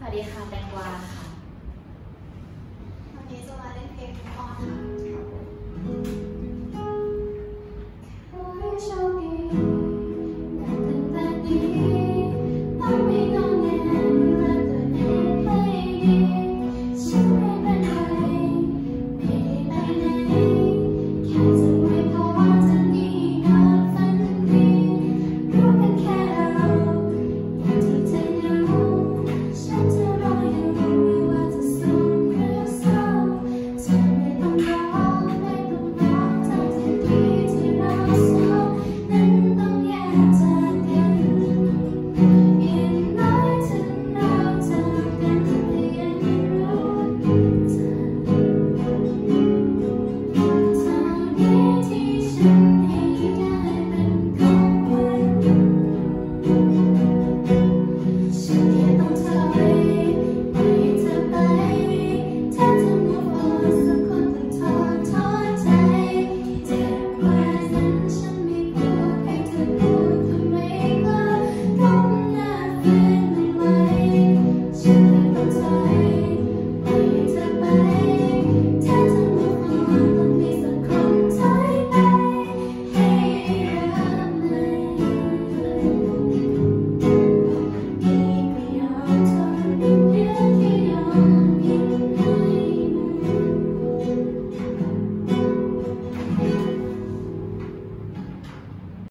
สวัสดีค่ะแตงกวา